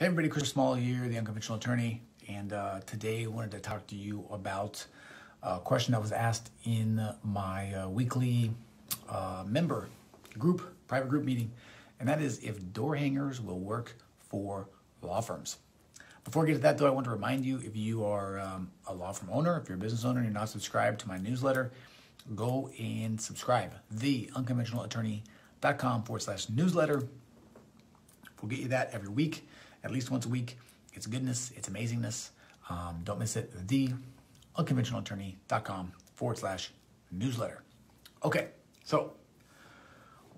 Hey everybody, Chris Small here, the unconventional attorney, and uh, today I wanted to talk to you about a question that was asked in my uh, weekly uh, member group, private group meeting, and that is if door hangers will work for law firms. Before I get to that though, I want to remind you if you are um, a law firm owner, if you're a business owner and you're not subscribed to my newsletter, go and subscribe. The unconventionalattorney.com forward slash newsletter. We'll get you that every week at least once a week. It's goodness, it's amazingness. Um, don't miss it. The unconventionalattorney.com forward slash newsletter. Okay, so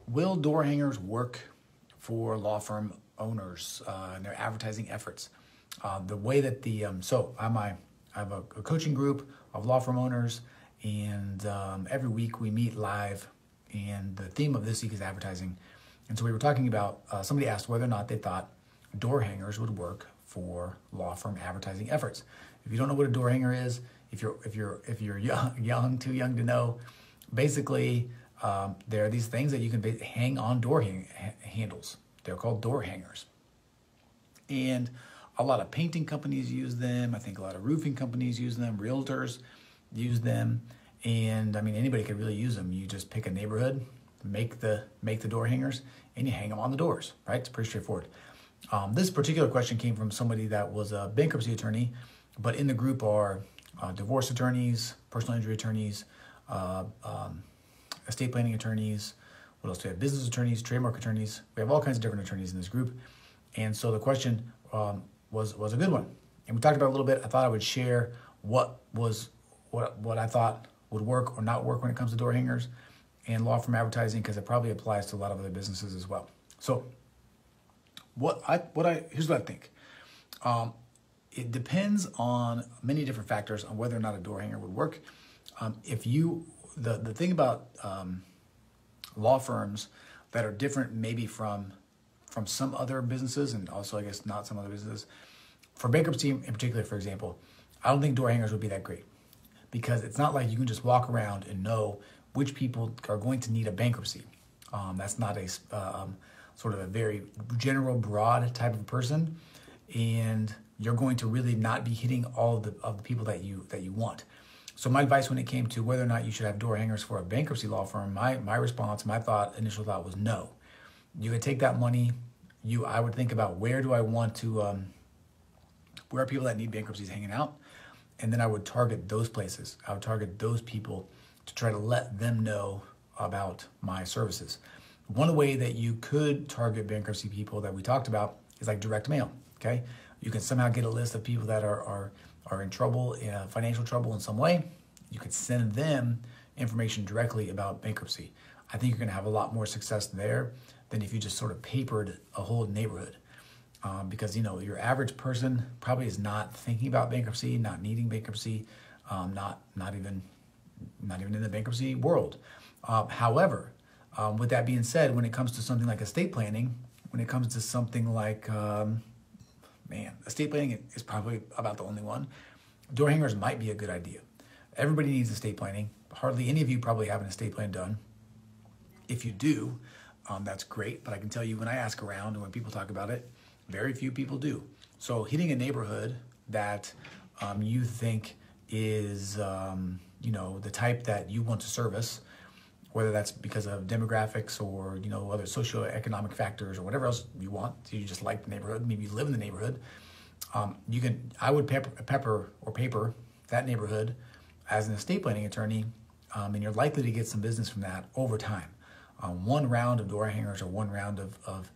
will door hangers work for law firm owners uh, and their advertising efforts? Uh, the way that the um, so I'm I have a, a, coaching group of law firm owners, and um, every week we meet live. And the theme of this week is advertising. And so we were talking about uh, somebody asked whether or not they thought door hangers would work for law firm advertising efforts. If you don't know what a door hanger is, if you're if you're if you're young, young too young to know, basically um, there are these things that you can hang on door hang- handles. They're called door hangers, and a lot of painting companies use them. I think a lot of roofing companies use them. Realtors use them, and I mean anybody could really use them. You just pick a neighborhood, make the make the door hangers, and you hang them on the doors. Right? It's pretty straightforward. Um, this particular question came from somebody that was a bankruptcy attorney, but in the group are uh, divorce attorneys, personal injury attorneys, uh, um, estate planning attorneys. What else do we have? Business attorneys, trademark attorneys. We have all kinds of different attorneys in this group. And so the question um, was was a good one. And we talked about a little bit. I thought I would share what was what what I thought would work or not work when it comes to door hangers and law firm advertising because it probably applies to a lot of other businesses as well. So what I what I here's what I think. Um, it depends on many different factors on whether or not a door hanger would work. Um, if you the the thing about um, law firms that are different maybe from from some other businesses and also I guess not some other businesses. For bankruptcy in particular, for example, I don't think door hangers would be that great because it's not like you can just walk around and know which people are going to need a bankruptcy. Um, that's not a um, sort of a very general, broad type of person, and you're going to really not be hitting all of the of the people that you that you want. So my advice when it came to whether or not you should have door hangers for a bankruptcy law firm, my my response, my thought, initial thought was no. You can take that money. You, I would think about where do I want to, um, where are people that need bankruptcies hanging out, and then I would target those places. I would target those people to try to let them know about my services. One way that you could target bankruptcy people that we talked about is like direct mail. Okay, you can somehow get a list of people that are are are in trouble, uh, financial trouble in some way. You could send them information directly about bankruptcy. I think you're going to have a lot more success there than if you just sort of papered a whole neighborhood. Um, because you know your average person probably is not thinking about bankruptcy, not needing bankruptcy, um, not not even not even in the bankruptcy world. Uh, however, um, with that being said, when it comes to something like estate planning, when it comes to something like, um, man, estate planning is probably about the only one. Door hangers might be a good idea. Everybody needs estate planning. Hardly any of you probably have an estate plan done. If you do, um, that's great. But I can tell you when I ask around and when people talk about it, very few people do. So hitting a neighborhood that um, you think is, um, you know, the type that you want to service whether that's because of demographics or you know other socioeconomic factors or whatever else you want. You just like the neighborhood, maybe you live in the neighborhood. Um, you can I would pepper, pepper or paper that neighborhood as an estate planning attorney, um, and you're likely to get some business from that over time. Um, one round of door hangers or one round of, of,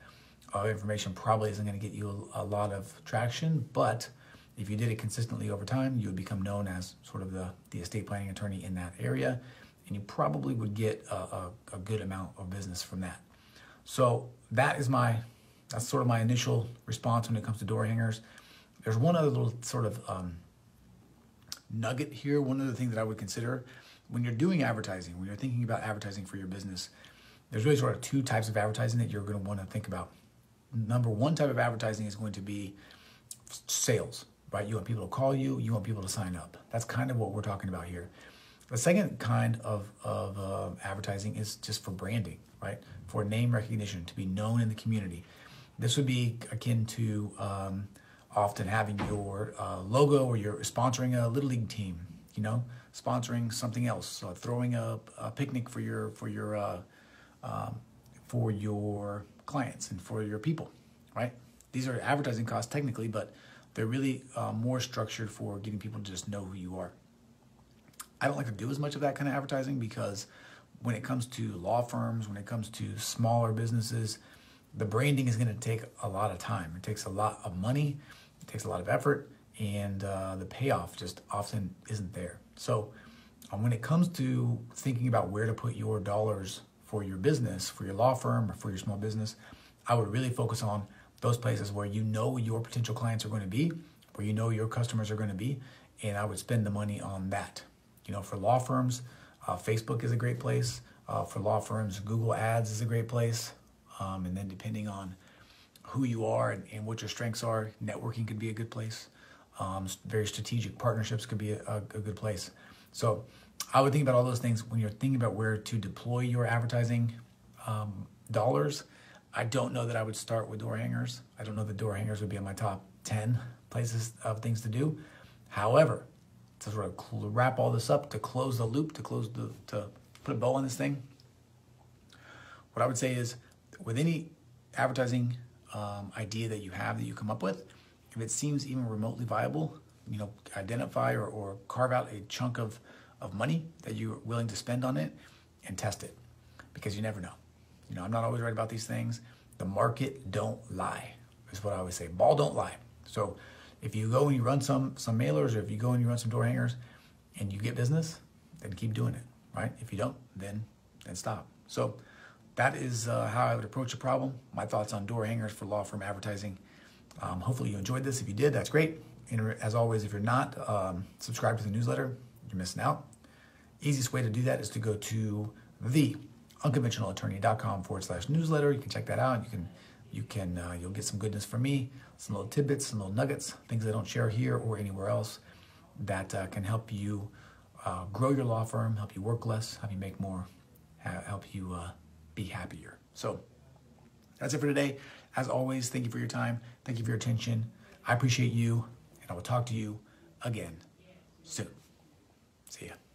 of information probably isn't going to get you a, a lot of traction, but if you did it consistently over time, you would become known as sort of the, the estate planning attorney in that area and you probably would get a, a, a good amount of business from that. So that is my that's sort of my initial response when it comes to door hangers. There's one other little sort of um, nugget here. One other thing that I would consider when you're doing advertising, when you're thinking about advertising for your business, there's really sort of two types of advertising that you're going to want to think about. Number one type of advertising is going to be sales, right? You want people to call you, you want people to sign up. That's kind of what we're talking about here. The second kind of, of uh, advertising is just for branding, right? For name recognition, to be known in the community. this would be akin to um, often having your uh, logo or you're sponsoring a little league team. You know, sponsoring something else, uh, throwing a, a, picnic for your for your uh, um, for your clients and for your people, right? These are advertising costs technically, but they're really uh, more structured for getting people to just know who you are. I don't like to do as much of that kind of advertising because when it comes to law firms, when it comes to smaller businesses, the branding is going to take a lot of time. It takes a lot of money, it takes a lot of effort, and uh, the payoff just often isn't there. So, um, when it comes to thinking about where to put your dollars for your business, for your law firm, or for your small business, I would really focus on those places where you know your potential clients are going to be, where you know your customers are going to be, and I would spend the money on that. You know, for law firms, uh, Facebook is a great place. Uh, for law firms, Google Ads is a great place. Um, and then depending on who you are and, and, what your strengths are, networking could be a good place. Um, very strategic partnerships could be a, a, a, good place. So I would think about all those things when you're thinking about where to deploy your advertising um, dollars. I don't know that I would start with door hangers. I don't know that door hangers would be on my top 10 places of things to do. However, to sort of wrap all this up, to close the loop, to close the, to put a bow on this thing, what I would say is with any advertising um, idea that you have that you come up with, if it seems even remotely viable, you know, identify or, or carve out a chunk of, of money that you're willing to spend on it and test it because you never know. You know, I'm not always right about these things. The market don't lie, is what I always say. Ball don't lie. So if you go and you run some some mailers or if you go and you run some door hangers and you get business, then keep doing it, right? If you don't, then then stop. So that is uh, how I would approach a problem. My thoughts on door hangers for law firm advertising. Um, hopefully you enjoyed this. If you did, that's great. And as always, if you're not, um, subscribe to the newsletter. You're missing out. Easiest way to do that is to go to the unconventionalattorney.com forward slash newsletter. You can check that out. You can you can uh, you'll get some goodness from me, some little tidbits, some little nuggets, things I don't share here or anywhere else that uh, can help you uh, grow your law firm, help you work less, help you make more, help you uh, be happier. So that's it for today. As always, thank you for your time. Thank you for your attention. I appreciate you, and I will talk to you again soon. See ya.